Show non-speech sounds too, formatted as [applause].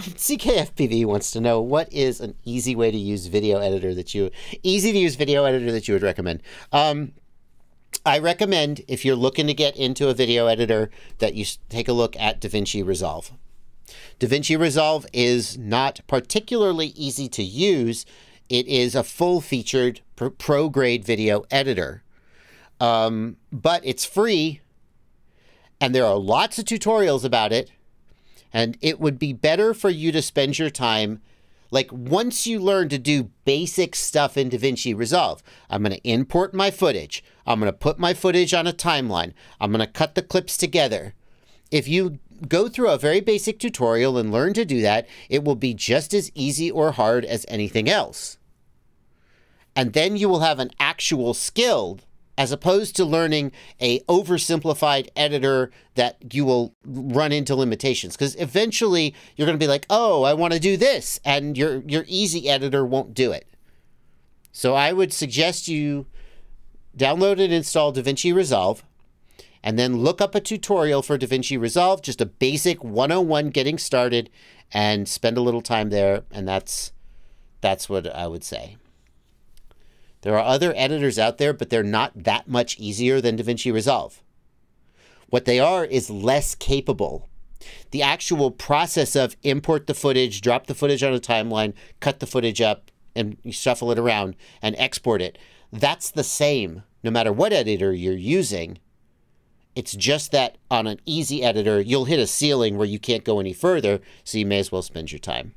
[laughs] CKFPV wants to know what is an easy way to use video editor that you easy to use video editor that you would recommend. Um, I recommend if you're looking to get into a video editor that you take a look at DaVinci Resolve. DaVinci Resolve is not particularly easy to use. It is a full-featured pro grade video editor, um, but it's free, and there are lots of tutorials about it. And it would be better for you to spend your time like once you learn to do basic stuff in DaVinci Resolve, I'm going to import my footage. I'm going to put my footage on a timeline. I'm going to cut the clips together. If you go through a very basic tutorial and learn to do that, it will be just as easy or hard as anything else. And then you will have an actual skill as opposed to learning a oversimplified editor that you will run into limitations. Because eventually you're going to be like oh i want to do this and your your easy editor won't do it. So i would suggest you download and install davinci resolve and then look up a tutorial for davinci resolve just a basic 101 getting started and spend a little time there and that's that's what i would say there are other editors out there, but they're not that much easier than DaVinci Resolve. What they are is less capable. The actual process of import the footage, drop the footage on a timeline, cut the footage up, and shuffle it around and export it, that's the same no matter what editor you're using. It's just that on an easy editor, you'll hit a ceiling where you can't go any further, so you may as well spend your time.